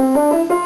Música